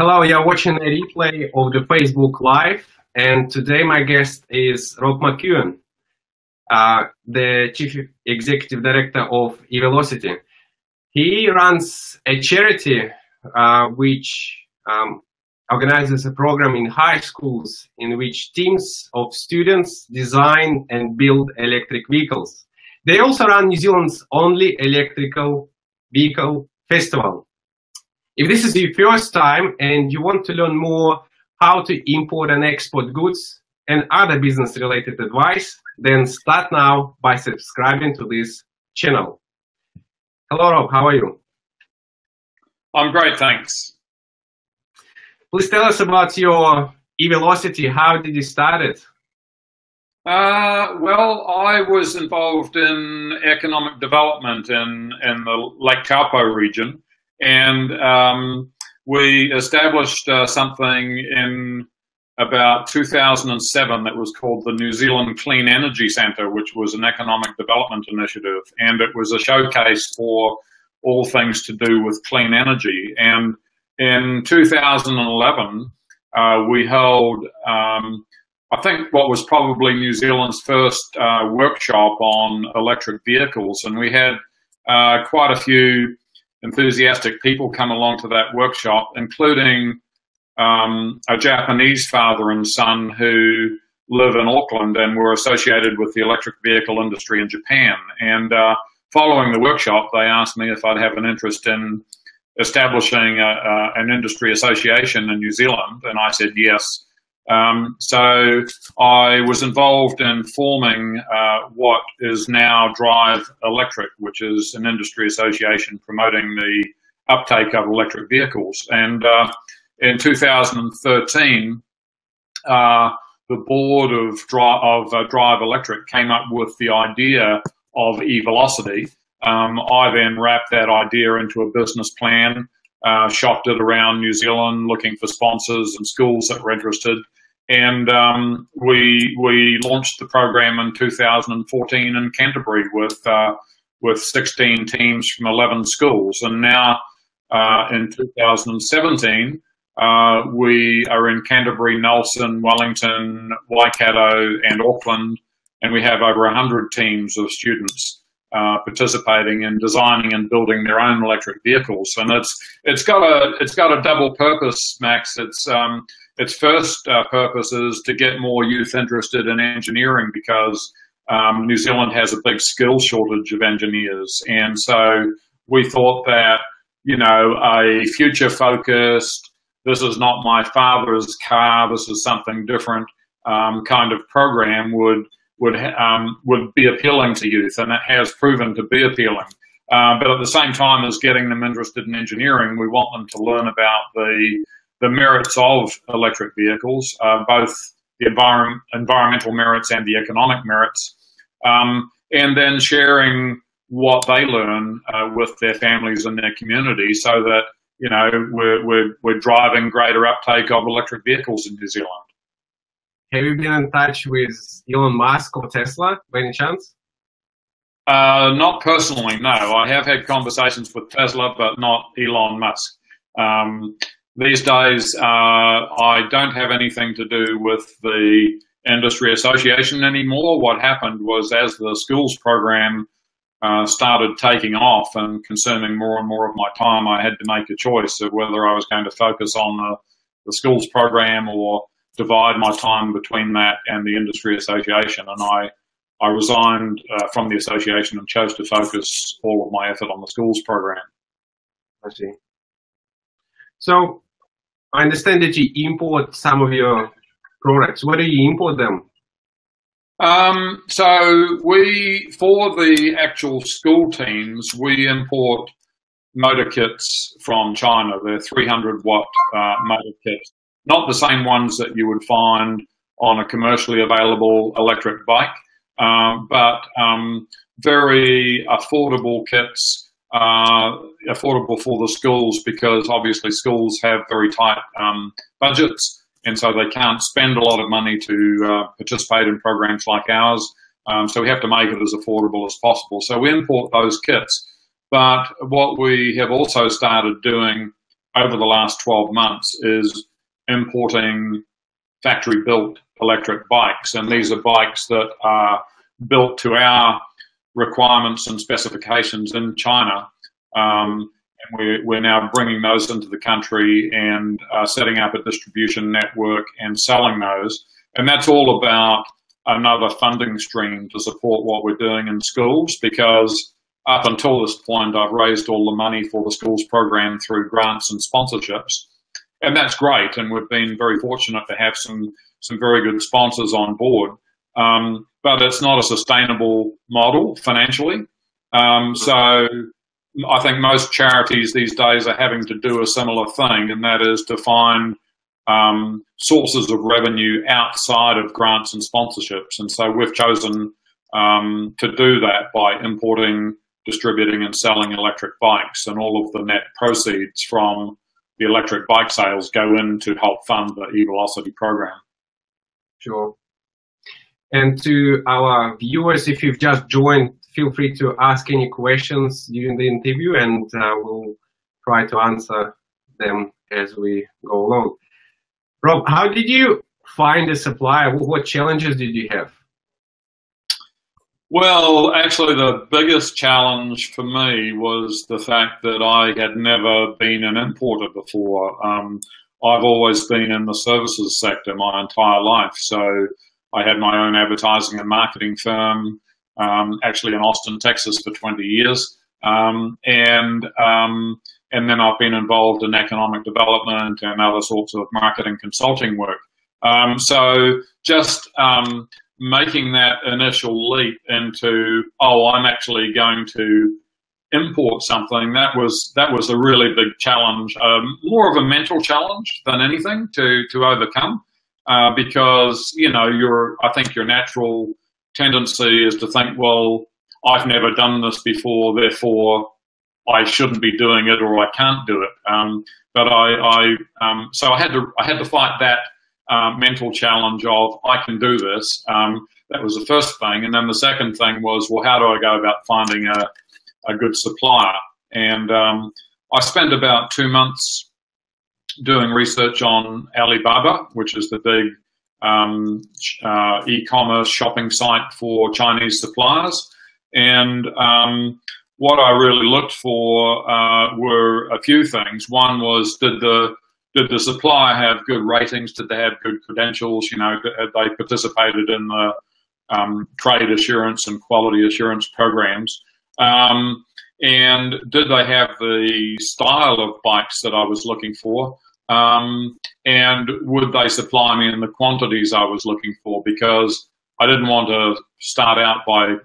Hello, you're watching a replay of the Facebook Live, and today my guest is Rob McEwen, uh, the Chief Executive Director of EVolocity. He runs a charity uh, which um, organizes a program in high schools in which teams of students design and build electric vehicles. They also run New Zealand's only electrical vehicle festival. If this is your first time and you want to learn more how to import and export goods and other business related advice, then start now by subscribing to this channel. Hello, Rob. How are you? I'm great, thanks. Please tell us about your EVolocity. How did you start it? Uh, well, I was involved in economic development in, in the Lake Taupo region, and um, we established uh, something in about 2007 that was called the New Zealand Clean Energy Centre, which was an economic development initiative, and it was a showcase for all things to do with clean energy. And in 2011, uh, we held, um, I think, what was probably New Zealand's first uh, workshop on electric vehicles, and we had uh, quite a few enthusiastic people come along to that workshop, including um, a Japanese father and son who live in Auckland and were associated with the electric vehicle industry in Japan. And uh, following the workshop, they asked me if I'd have an interest in establishing a, an industry association in New Zealand, and I said yes. Um, so I was involved in forming uh, what is now Drive Electric, which is an industry association promoting the uptake of electric vehicles. And uh, in 2013, uh, the board of, Drive, of uh, Drive Electric came up with the idea of EVolocity, um, I then wrapped that idea into a business plan, uh, shopped it around New Zealand, looking for sponsors and schools that were interested, and um, we we launched the program in 2014 in Canterbury with uh, with 16 teams from 11 schools, and now uh, in 2017. Uh, we are in Canterbury, Nelson, Wellington, Waikato, and Auckland, and we have over 100 teams of students uh, participating in designing and building their own electric vehicles. And it's it's got a it's got a double purpose, Max. It's um, its first uh, purpose is to get more youth interested in engineering because um, New Zealand has a big skill shortage of engineers, and so we thought that you know a future focused. This is not my father's car. This is something different. Um, kind of program would would um, would be appealing to youth, and it has proven to be appealing. Uh, but at the same time as getting them interested in engineering, we want them to learn about the the merits of electric vehicles, uh, both the environment, environmental merits and the economic merits, um, and then sharing what they learn uh, with their families and their community, so that you know we're, we're we're driving greater uptake of electric vehicles in New Zealand. Have you been in touch with Elon Musk or Tesla by any chance? Uh, not personally, no. I have had conversations with Tesla, but not Elon Musk. Um, these days, uh, I don't have anything to do with the industry association anymore. What happened was as the schools program uh, started taking off and consuming more and more of my time, I had to make a choice of whether I was going to focus on the, the schools program or divide my time between that and the industry association. And I, I resigned uh, from the association and chose to focus all of my effort on the schools program. I see. So I understand that you import some of your products. Where do you import them? Um, so we, for the actual school teams, we import motor kits from China. They're 300 watt uh, motor kits not the same ones that you would find on a commercially available electric bike, um, but um, very affordable kits, uh, affordable for the schools because obviously schools have very tight um, budgets and so they can't spend a lot of money to uh, participate in programs like ours. Um, so we have to make it as affordable as possible. So we import those kits. But what we have also started doing over the last 12 months is importing factory built electric bikes. And these are bikes that are built to our requirements and specifications in China. Um, and we're, we're now bringing those into the country and uh, setting up a distribution network and selling those. And that's all about another funding stream to support what we're doing in schools because up until this point, I've raised all the money for the schools program through grants and sponsorships. And that's great. And we've been very fortunate to have some, some very good sponsors on board. Um, but it's not a sustainable model financially. Um, so I think most charities these days are having to do a similar thing, and that is to find um, sources of revenue outside of grants and sponsorships. And so we've chosen um, to do that by importing, distributing, and selling electric bikes, and all of the net proceeds from the electric bike sales go in to help fund the EVolocity program. Sure. And to our viewers, if you've just joined, feel free to ask any questions during the interview and uh, we'll try to answer them as we go along. Rob, how did you find a supplier? What challenges did you have? Well, actually, the biggest challenge for me was the fact that I had never been an importer before. Um, I've always been in the services sector my entire life. So I had my own advertising and marketing firm, um, actually in Austin, Texas, for 20 years. Um, and um, and then I've been involved in economic development and other sorts of marketing consulting work. Um, so just um, making that initial leap into, oh, I'm actually going to import something that was that was a really big challenge, um, more of a mental challenge than anything to to overcome, uh, because you know your I think your natural tendency is to think, well, I've never done this before, therefore I shouldn't be doing it or I can't do it. Um, but I, I um, so I had to I had to fight that uh, mental challenge of I can do this. Um, that was the first thing, and then the second thing was, well, how do I go about finding a a good supplier? And um, I spent about two months doing research on Alibaba, which is the big um, uh, e-commerce shopping site for Chinese suppliers, and um, what I really looked for uh, were a few things. One was did the did the supplier have good ratings? Did they have good credentials? You know, had they participated in the um, trade assurance and quality assurance programs? Um, and did they have the style of bikes that I was looking for? Um, and would they supply me in the quantities I was looking for? Because I didn't want to start out by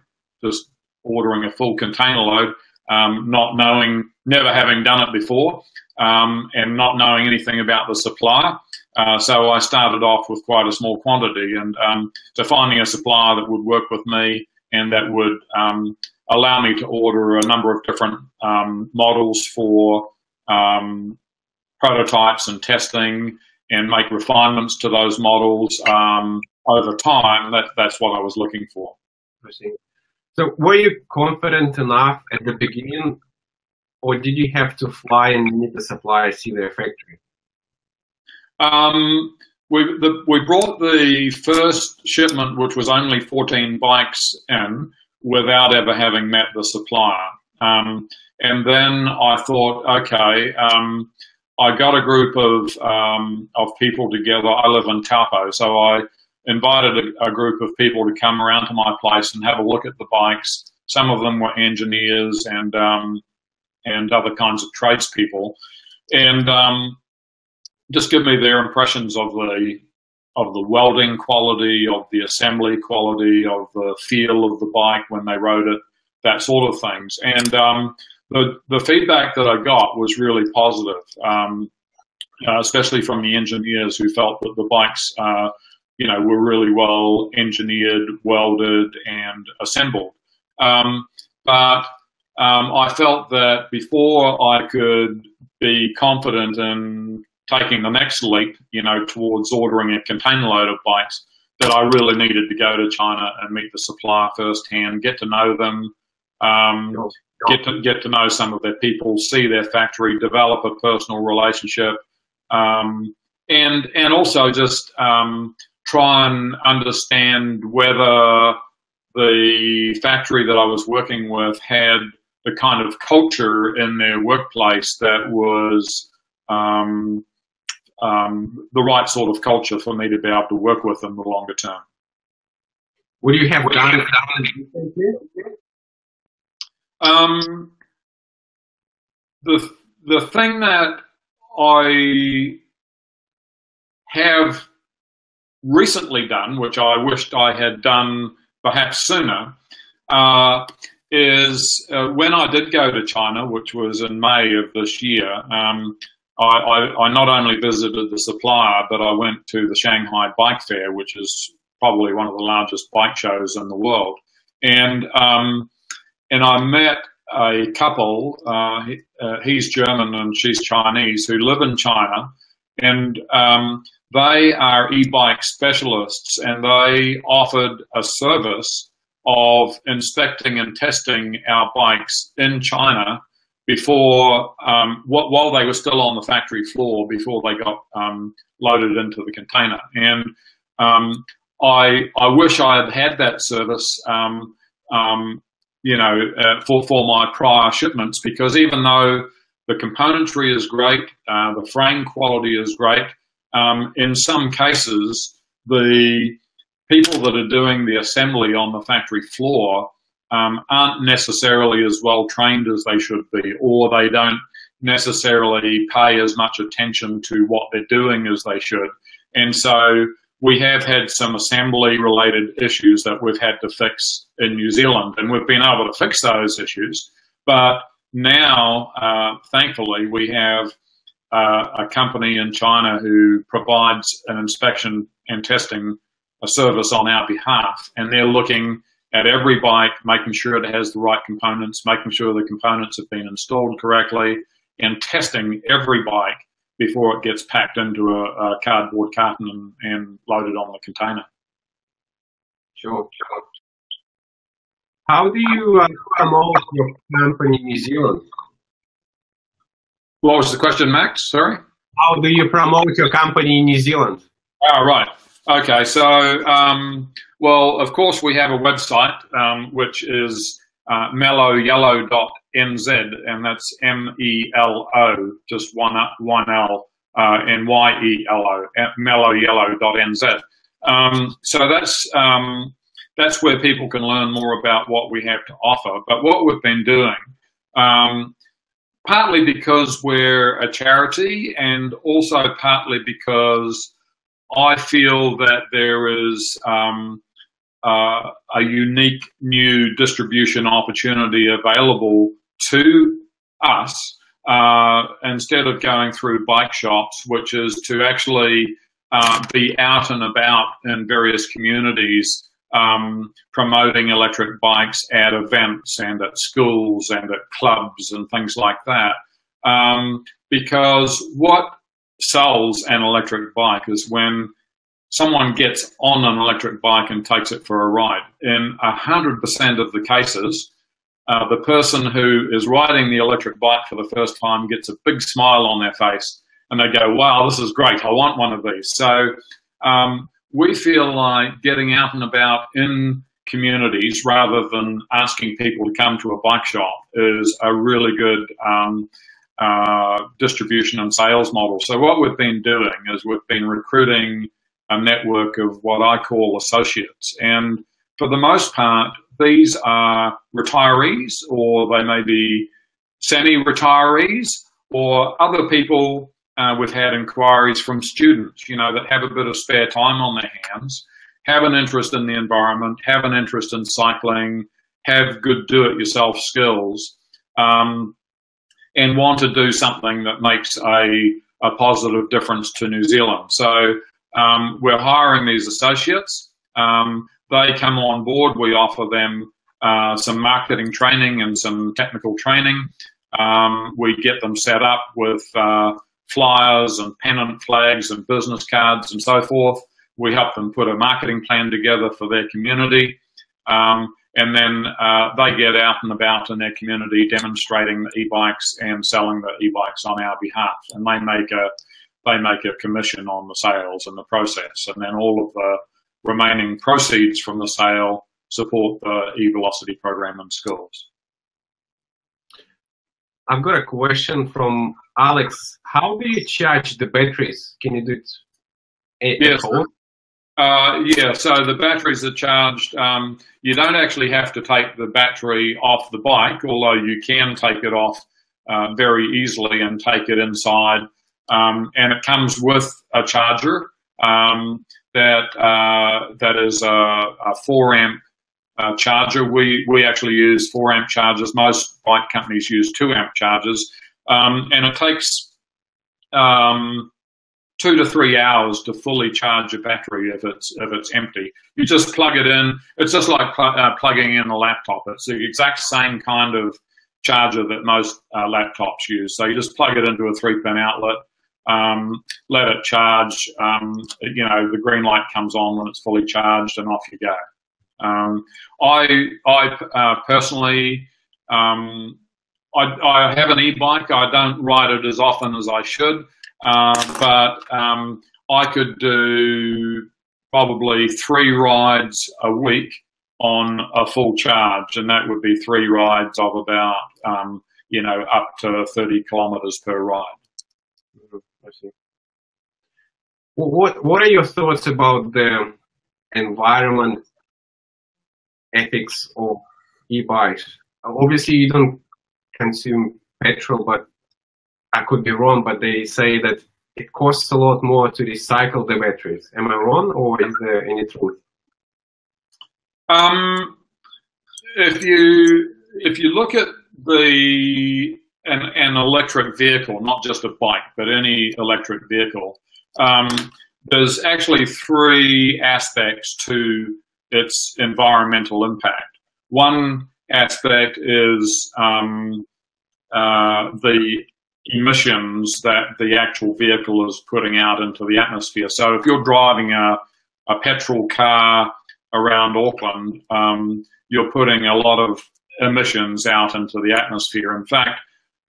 just ordering a full container load, um, not knowing, never having done it before, um, and not knowing anything about the supplier. Uh, so I started off with quite a small quantity, and um, so finding a supplier that would work with me and that would um, allow me to order a number of different um, models for um, prototypes and testing and make refinements to those models over time. That, that's what I was looking for. I see. So were you confident enough at the beginning, or did you have to fly and meet the supplier, see their factory? Um, we, the, we brought the first shipment, which was only 14 bikes in, without ever having met the supplier. Um, and then I thought, okay, um, I got a group of um, of people together. I live in Taupo, so I invited a, a, group of people to come around to my place and have a look at the bikes. Some of them were engineers and um, and other kinds of tradespeople, and um, just give me their impressions of the of the welding quality, of the assembly quality, of the feel of the bike when they rode it, that sort of things. And um, the the feedback that I got was really positive. Um, uh, especially from the engineers who felt that the bikes uh, you know, were really well engineered, welded, and assembled. Um, but um, I felt that before I could be confident in taking the next leap, you know, towards ordering a container load of bikes, that I really needed to go to China and meet the supplier firsthand, get to know them, um, get to get to know some of their people, see their factory, develop a personal relationship, um, and and also just um, try and understand whether the factory that I was working with had the kind of culture in their workplace that was um, um, the right sort of culture for me to be able to work with in the longer term. Would you have done um, the the thing that I have recently done, which I wished I had done perhaps sooner, uh, is uh, when I did go to China, which was in May of this year. Um, I, I, I, not only visited the supplier, but I went to the Shanghai Bike Fair, which is probably one of the largest bike shows in the world. And um, and I met a couple. Uh, he, uh, he's German and she's Chinese who live in China, and um, they are e-bike specialists, and they offered a service of inspecting and testing our bikes in China before um, while they were still on the factory floor before they got um, loaded into the container. And um, I I wish I had had that service, um, um, you know, uh, for for my prior shipments because even though the componentry is great, uh, the frame quality is great. Um, in some cases, the people that are doing the assembly on the factory floor um, aren't necessarily as well trained as they should be, or they don't necessarily pay as much attention to what they're doing as they should. And so we have had some assembly related issues that we've had to fix in New Zealand, and we've been able to fix those issues. But now, uh, thankfully, we have uh, a company in China who provides an inspection and testing a service on our behalf, and they're looking at every bike, making sure it has the right components, making sure the components have been installed correctly, and testing every bike before it gets packed into a, a cardboard carton and, and, loaded on the container. Sure, sure. How do you uh, promote your company in New Zealand? What was the question, Max? Sorry? How do you promote your company in New Zealand? Oh, right. Okay, so, um, well, of course, we have a website um, which is uh, meloyelo.nz, and that's M E L O, just one, one L, uh, Y E L O, meloyelo.nz. Um, so that's um, that's where people can learn more about what we have to offer. But what we've been doing, um, partly because we're a charity, and also partly because I feel that there is um, uh, a unique new distribution opportunity available to us uh, instead of going through bike shops, which is to actually uh, be out and about in various communities um, promoting electric bikes at events and at schools and at clubs and things like that. Um, because what sells an electric bike is when someone gets on an electric bike and takes it for a ride. In 100% of the cases, uh, the person who is riding the electric bike for the first time gets a big smile on their face and they go, wow, this is great. I want one of these. So um, we feel like getting out and about in communities rather than asking people to come to a bike shop is a really good um, uh, distribution and sales model. So what we've been doing is we've been recruiting a network of what I call associates. And for the most part, these are retirees or they may be semi-retirees or other people uh, we've had inquiries from students, you know, that have a bit of spare time on their hands, have an interest in the environment, have an interest in cycling, have good do-it-yourself skills, um, and want to do something that makes a, a positive difference to New Zealand. So um, we're hiring these associates. Um, they come on board. We offer them uh, some marketing training and some technical training. Um, we get them set up with uh, flyers and pennant flags and business cards and so forth. We help them put a marketing plan together for their community. Um, and then uh, they get out and about in their community demonstrating the e-bikes and selling the e-bikes on our behalf, and they make a they make a commission on the sales and the process, and then all of the remaining proceeds from the sale support the EVolocity program in schools. I've got a question from Alex. How do you charge the batteries? Can you do it? Yes. Uh, yeah, so the batteries are charged. Um, you don't actually have to take the battery off the bike, although you can take it off uh, very easily and take it inside. Um, and it comes with a charger um, that uh, that is a, a four amp uh, charger. We we actually use four amp chargers. Most bike companies use two amp chargers, um, and it takes um, two to three hours to fully charge a battery if it's if it's empty. You just plug it in. It's just like pl uh, plugging in a laptop. It's the exact same kind of charger that most uh, laptops use. So you just plug it into a three pin outlet. Um, let it charge. Um, you know, the green light comes on when it's fully charged, and off you go. Um, I, I uh, personally, um, I, I, have an e-bike. I don't ride it as often as I should, uh, but um, I could do probably three rides a week on a full charge, and that would be three rides of about, you know, up to 30 kilometers per ride. I see. What What are your thoughts about the environment ethics of e-bikes? Obviously, you don't consume petrol, but I could be wrong. But they say that it costs a lot more to recycle the batteries. Am I wrong, or is there any truth? Um, if you if you look at the an, an electric vehicle, not just a bike, but any electric vehicle, um, there's actually three aspects to its environmental impact. One aspect is um, uh, the emissions that the actual vehicle is putting out into the atmosphere. So if you're driving a, a petrol car around Auckland, um, you're putting a lot of emissions out into the atmosphere. In fact,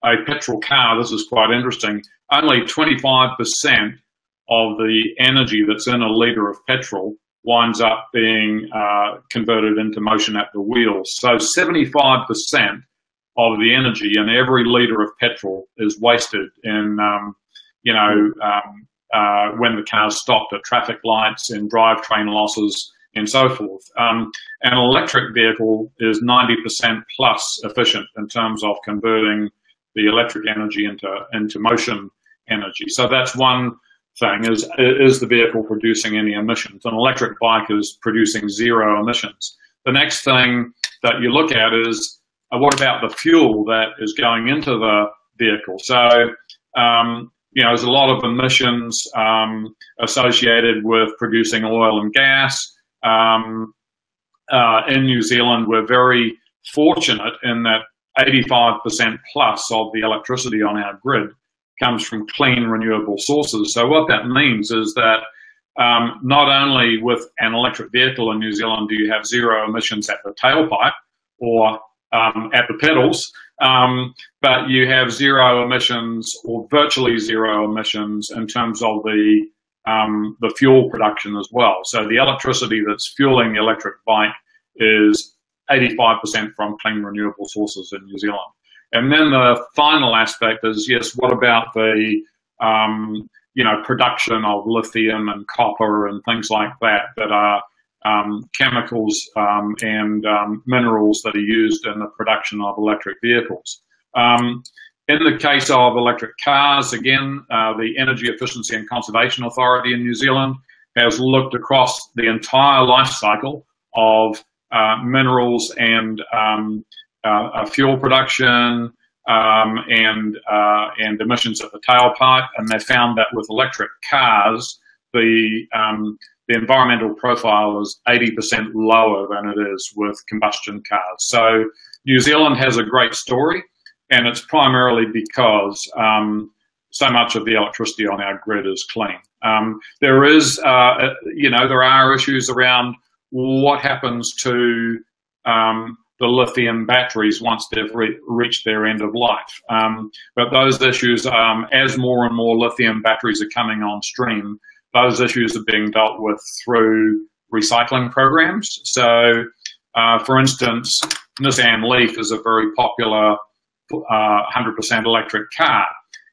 a petrol car, this is quite interesting, only 25% of the energy that's in a litre of petrol winds up being uh, converted into motion at the wheels. So 75% of the energy in every litre of petrol is wasted in, um, you know, um, uh, when the car's stopped at traffic lights and drivetrain losses and so forth. Um, an electric vehicle is 90% plus efficient in terms of converting the electric energy into into motion energy. So that's one thing: is is the vehicle producing any emissions? An electric bike is producing zero emissions. The next thing that you look at is uh, what about the fuel that is going into the vehicle? So um, you know, there's a lot of emissions um, associated with producing oil and gas. Um, uh, in New Zealand, we're very fortunate in that 85% plus of the electricity on our grid comes from clean renewable sources. So what that means is that um, not only with an electric vehicle in New Zealand do you have zero emissions at the tailpipe or um, at the pedals, um, but you have zero emissions or virtually zero emissions in terms of the um, the fuel production as well. So the electricity that's fueling the electric bike is 85% from clean renewable sources in New Zealand. And then the final aspect is, yes, what about the, um, you know, production of lithium and copper and things like that that are um, chemicals um, and um, minerals that are used in the production of electric vehicles. Um, in the case of electric cars, again, uh, the Energy Efficiency and Conservation Authority in New Zealand has looked across the entire life cycle of minerals and um, uh, uh, fuel production um, and uh, and emissions at the tailpipe, and they found that with electric cars, the um, the environmental profile is 80% lower than it is with combustion cars. So New Zealand has a great story, and it's primarily because um, so much of the electricity on our grid is clean. Um, there is, uh, you know, there are issues around what happens to um, the lithium batteries once they've re reached their end of life. Um, but those issues, um, as more and more lithium batteries are coming on stream, those issues are being dealt with through recycling programs. So, uh, for instance, Nissan Leaf is a very popular 100% uh, electric car.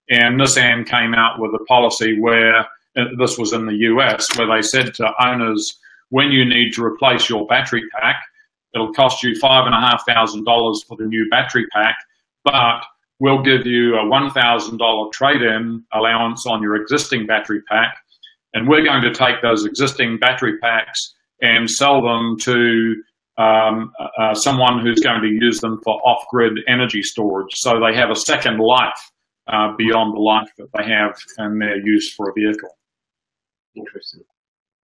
And Nissan came out with a policy where, uh, this was in the US, where they said to owners, when you need to replace your battery pack, it'll cost you $5,500 for the new battery pack, but we'll give you a $1,000 trade-in allowance on your existing battery pack, and we're going to take those existing battery packs and sell them to um, uh, someone who's going to use them for off-grid energy storage. So they have a second life uh, beyond the life that they have in their use for a vehicle. Interesting.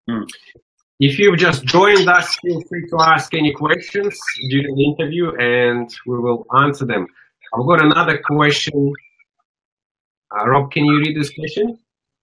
Hmm. If you've just joined us, feel free to ask any questions during the interview and we will answer them. I've got another question. Uh, Rob, can you read this question?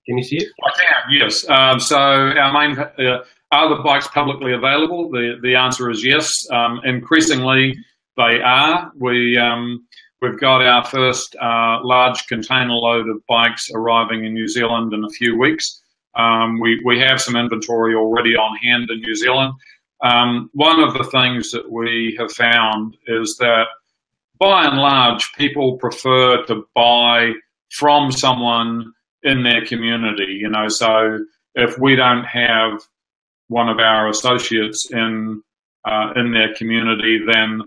Can you see it? I can, yes. Um, so our main, uh, are the bikes publicly available? The, the answer is yes. Um, increasingly, they are. We, um, we've got our first uh, large container load of bikes arriving in New Zealand in a few weeks. Um, we, we have some inventory already on hand in New Zealand. Um, one of the things that we have found is that by and large, people prefer to buy from someone in their community, you know, so if we don't have one of our associates in uh, in their community, then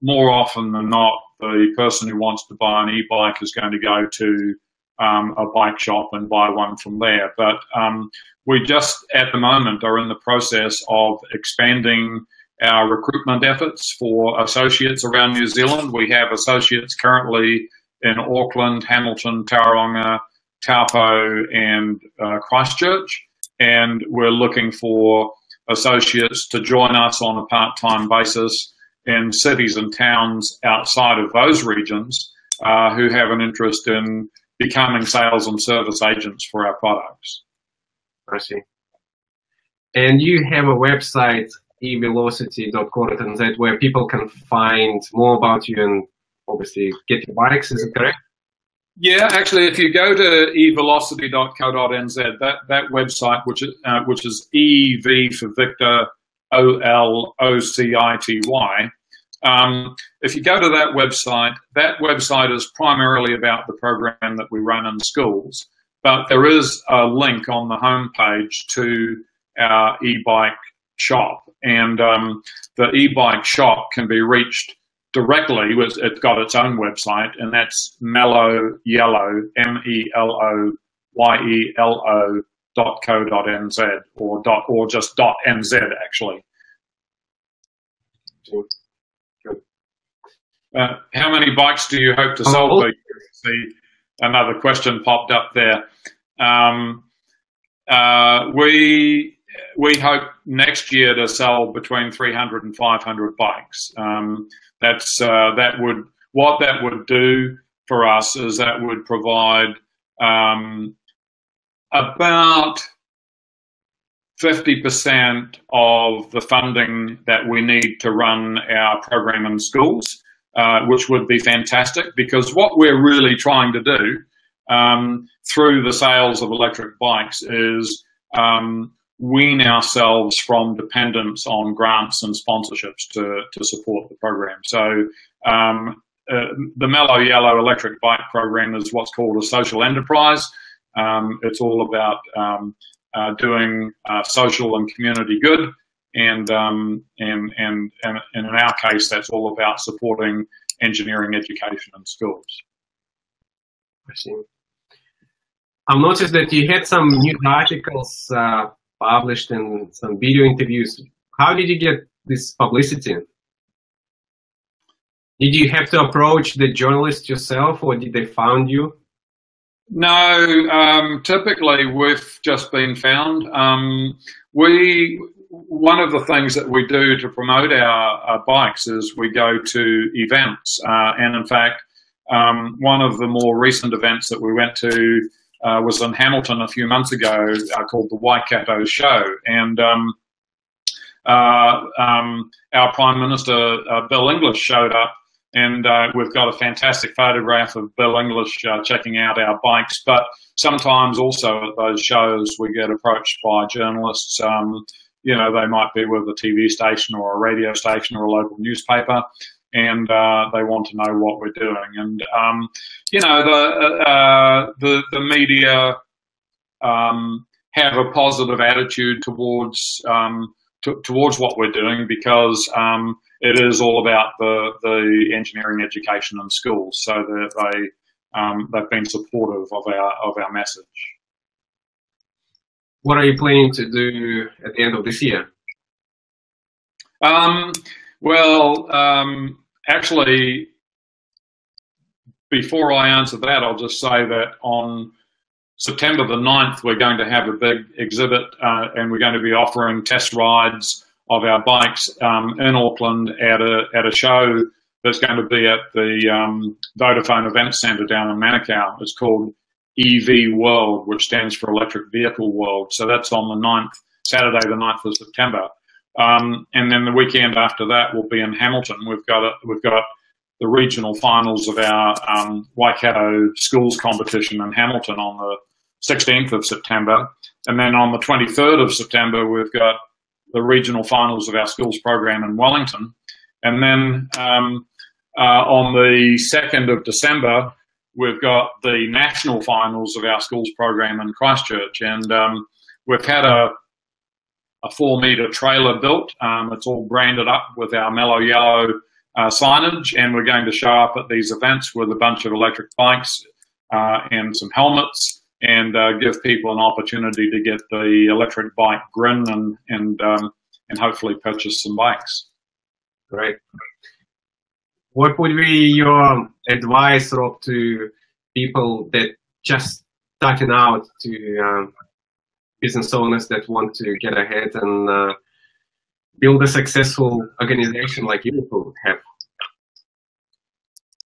more often than not, the person who wants to buy an e-bike is going to go to um, a bike shop and buy one from there. But um, we just at the moment are in the process of expanding our recruitment efforts for associates around New Zealand. We have associates currently in Auckland, Hamilton, Tauranga, Taupo, and uh, Christchurch and we're looking for associates to join us on a part-time basis in cities and towns outside of those regions uh, who have an interest in becoming sales and service agents for our products. I see. And you have a website, evolocity.co.nz, where people can find more about you and obviously get your bikes, is it correct? Yeah, actually, if you go to evolocity.co.nz, that, that website, which is, uh, which is EV for Victor, O L O C I T Y, um, if you go to that website, that website is primarily about the program that we run in schools, but there is a link on the homepage to our e-bike shop, and um, the e-bike shop can be reached directly it's got its own website and that's mellow yellow m e l o y e l o dot co dot nz or dot or just dot nz actually. Uh, how many bikes do you hope to sell? Oh. See, another question popped up there. Um, uh, we we hope next year to sell between 300 and 500 bikes. Um, that's uh, that would what that would do for us is that would provide um, about 50% of the funding that we need to run our program in schools, uh, which would be fantastic because what we're really trying to do um, through the sales of electric bikes is um, wean ourselves from dependence on grants and sponsorships to, to support the program. So um, uh, the Mellow Yellow electric bike program is what's called a social enterprise. Um, it's all about um, uh, doing uh, social and community good. And, um, and, and, and, and in our case, that's all about supporting engineering education in schools. I see. I've noticed that you had some new articles uh, published and some video interviews. How did you get this publicity? Did you have to approach the journalist yourself or did they found you? No, um, typically we've just been found. Um, we one of the things that we do to promote our, our bikes is we go to events, uh, and in fact, um, one of the more recent events that we went to uh, was in Hamilton a few months ago uh, called the Waikato Show. And um, uh, um, our Prime Minister uh, Bill English showed up, and uh, we've got a fantastic photograph of Bill English checking out our bikes. But sometimes also at those shows, we get approached by journalists. Um, you know, they might be with a TV station or a radio station or a local newspaper, and uh, they want to know what we're doing. And um, you know, the uh, the the media um, have a positive attitude towards um, to, towards what we're doing because um, it is all about the the engineering education in schools, so that they um, they've been supportive of our of our message. What are you planning to do at the end of this year? Um, well, um, actually, before I answer that, I'll just say that on September the 9th, we're going to have a big exhibit uh, and we're going to be offering test rides of our bikes um, in Auckland at a, at a show that's going to be at the um, Vodafone Event Centre down in Manukau. It's called EV World, which stands for Electric Vehicle World. So that's on the 9th, Saturday the 9th of September. Um, and then the weekend after that will be in Hamilton. We've got a, we've got the regional finals of our um, Waikato schools competition in Hamilton on the 16th of September. And then on the 23rd of September, we've got the regional finals of our schools program in Wellington. And then um, uh, on the 2nd of December, we've got the national finals of our schools program in Christchurch. And um, we've had a, a four metre trailer built. Um, it's all branded up with our mellow yellow uh, signage, and we're going to show up at these events with a bunch of electric bikes uh, and some helmets and uh, give people an opportunity to get the electric bike grin and and um, and hopefully purchase some bikes. Great. What would be your advice, Rob, to people that just starting out to um, business owners that want to get ahead and uh, build a successful organization like you have?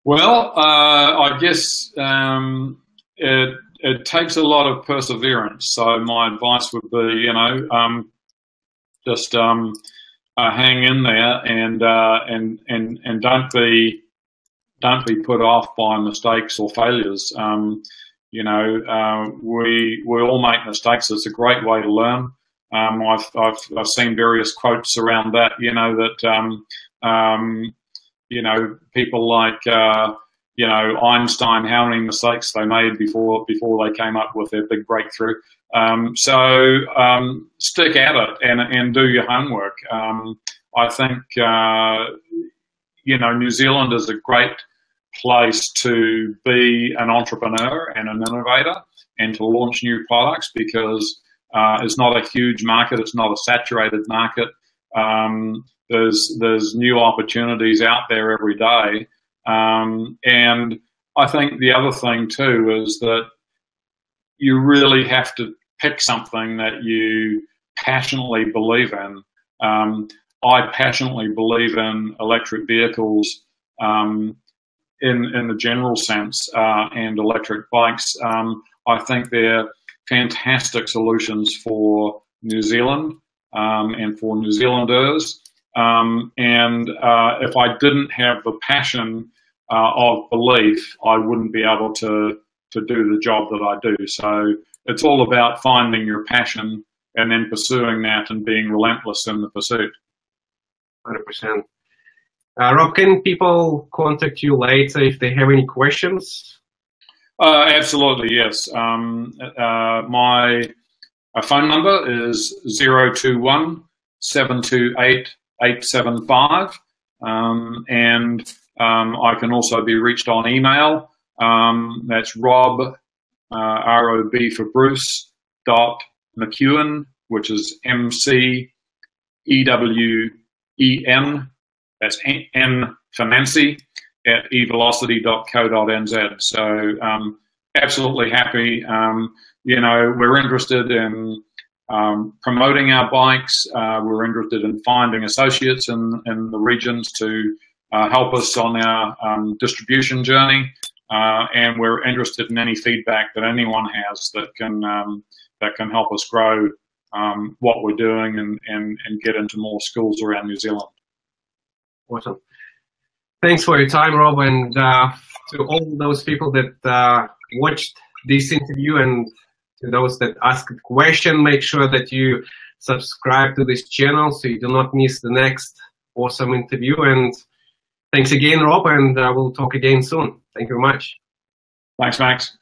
Well, uh, I guess um, it it takes a lot of perseverance. So my advice would be, you know, um, just um, uh, hang in there and uh, and and and don't be don't be put off by mistakes or failures. Um, you know, uh, we we all make mistakes. It's a great way to learn. Um, I've, I've I've seen various quotes around that. You know that um, um, you know people like uh, you know, Einstein, how many mistakes they made before before they came up with their big breakthrough. Um, so um, stick at it and and do your homework. Um, I think uh, you know New Zealand is a great place to be an entrepreneur and an innovator and to launch new products because uh, it's not a huge market, it's not a saturated market. Um, there's there's new opportunities out there every day. Um, and I think the other thing too is that you really have to pick something that you passionately believe in. Um, I passionately believe in electric vehicles um, in in the general sense uh, and electric bikes. Um, I think they're fantastic solutions for New Zealand um, and for New Zealanders. Um, and uh, if I didn't have the passion uh, of belief, I wouldn't be able to to do the job that I do. So it's all about finding your passion and then pursuing that and being relentless in the pursuit. Hundred percent. Uh, Rob, can people contact you later if they have any questions? Uh, absolutely, yes. Um, uh, my uh, phone number is 021 728 875. Um, and um, I can also be reached on email. Um, that's rob, uh, R-O-B for Bruce, dot McEwen, which is M-C-E-W-E-N, that's N for Nancy, at evolocity.co.nz. So um, absolutely happy. Um, you know, we're interested in um, promoting our bikes. Uh, we're interested in finding associates in, in the regions to uh, help us on our um, distribution journey. Uh, and we're interested in any feedback that anyone has that can um, that can help us grow um, what we're doing and, and, and get into more schools around New Zealand. Awesome. Thanks for your time, Rob, and uh, to all those people that uh, watched this interview and to those that asked question, make sure that you subscribe to this channel so you do not miss the next awesome interview. And thanks again, Rob, and uh, we'll talk again soon. Thank you very much. Thanks, Max.